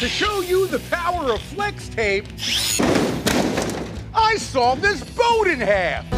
To show you the power of flex tape, I saw this boat in half.